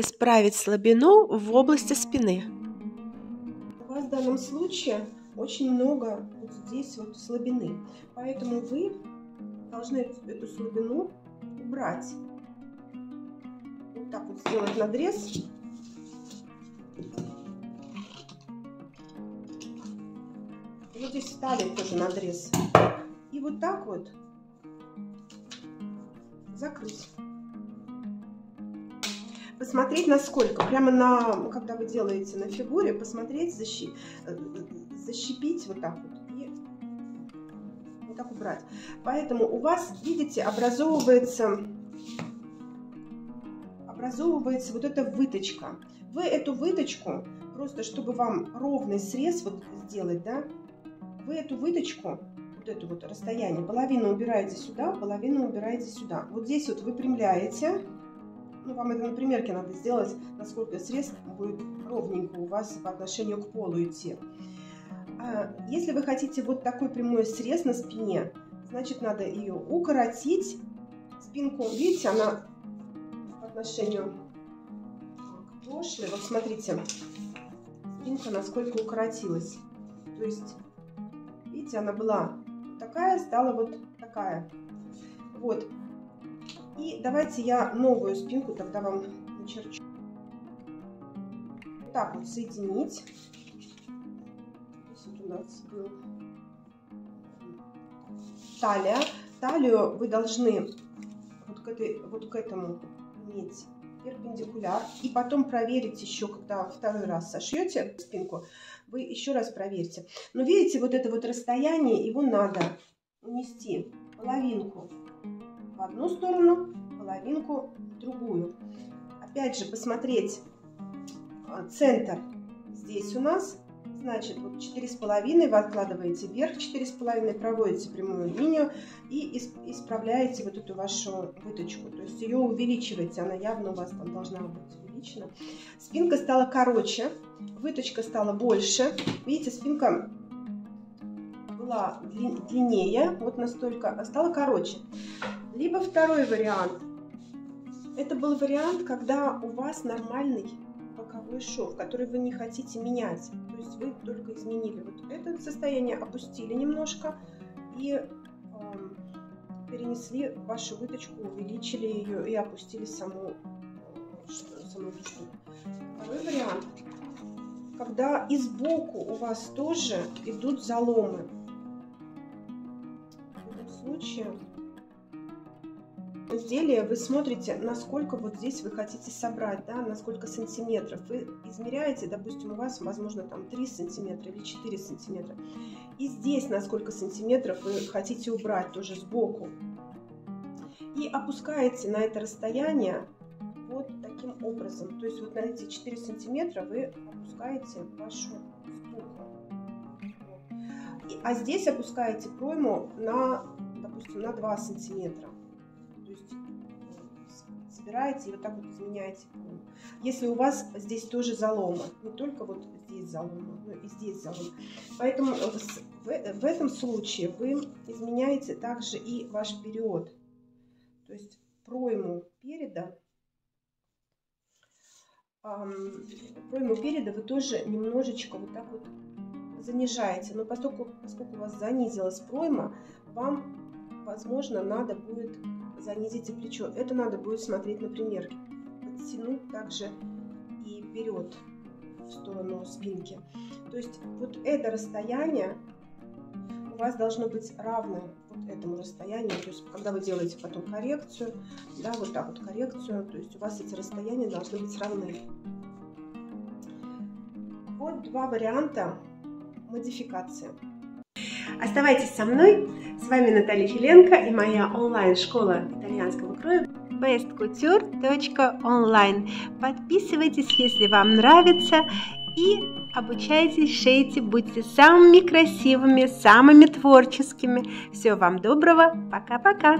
исправить слабину в области спины? У вас в данном случае очень много вот здесь вот слабины, поэтому вы должны эту слабину убрать. Вот так вот сделать надрез. Вот здесь стали тоже надрез. И вот так вот закрыть. Посмотреть насколько, прямо на, когда вы делаете на фигуре, посмотреть, защи, э, защипить вот так вот и вот так убрать. Поэтому у вас, видите, образовывается, образовывается вот эта выточка. Вы эту выточку, просто чтобы вам ровный срез вот сделать, да, вы эту выточку вот это вот расстояние. Половину убираете сюда, половину убираете сюда. Вот здесь вот выпрямляете. Ну, вам это на примерке надо сделать, насколько срез будет ровненько у вас по отношению к полу идти. А если вы хотите вот такой прямой срез на спине, значит, надо ее укоротить. Спинку, видите, она по отношению к прошлой. Вот смотрите, спинка насколько укоротилась. То есть, видите, она была такая, стала вот такая. Вот. И давайте я новую спинку тогда вам начерчу. Вот так вот соединить. Вот у нас был талия. Талию вы должны вот к, этой, вот к этому иметь перпендикуляр. И потом проверить еще, когда второй раз сошьете спинку, вы еще раз проверьте. Но видите, вот это вот расстояние, его надо унести половинку в одну сторону, половинку в другую. Опять же, посмотреть а, центр здесь у нас. Значит, вот четыре с половиной вы откладываете вверх, четыре с половиной проводите прямую линию и исправляете вот эту вашу выточку. То есть ее увеличиваете, она явно у вас там должна быть увеличена. Спинка стала короче, выточка стала больше. Видите, спинка была длиннее, вот настолько, а стала короче. Либо второй вариант. Это был вариант, когда у вас нормальный боковой шов, который вы не хотите менять. То есть вы только изменили вот это состояние, опустили немножко и э, перенесли вашу выточку, увеличили ее и опустили саму, саму эту. Второй вариант когда и сбоку у вас тоже идут заломы. Случае изделие вы смотрите, насколько вот здесь вы хотите собрать, да, на сколько сантиметров. Вы измеряете, допустим, у вас, возможно, там 3 сантиметра или 4 сантиметра. И здесь на сколько сантиметров вы хотите убрать тоже сбоку. И опускаете на это расстояние вот таким образом. То есть вот на эти 4 сантиметра вы опускаете вашу ступку. А здесь опускаете пройму на, допустим, на 2 сантиметра. То есть собираете и вот так вот изменяете. Если у вас здесь тоже заломы, не только вот здесь заломы, но и здесь заломы. Поэтому в, в этом случае вы изменяете также и ваш период. То есть пройму переда пройму переда вы тоже немножечко вот так вот занижаете. Но поскольку, поскольку у вас занизилась пройма, вам, возможно, надо будет занизить и плечо. Это надо будет смотреть на примерке. Подтянуть также и вперед в сторону спинки. То есть вот это расстояние у вас должно быть равное вот этому расстоянию. То есть, когда вы делаете потом коррекцию, да, вот так вот коррекцию, то есть у вас эти расстояния должны быть равны. Вот два варианта модификации. Оставайтесь со мной. С вами Наталья Филенко и моя онлайн-школа итальянского кроя bestcouture.online. Подписывайтесь, если вам нравится, и обучайтесь, шейте, будьте самыми красивыми, самыми творческими. Всего вам доброго, пока-пока!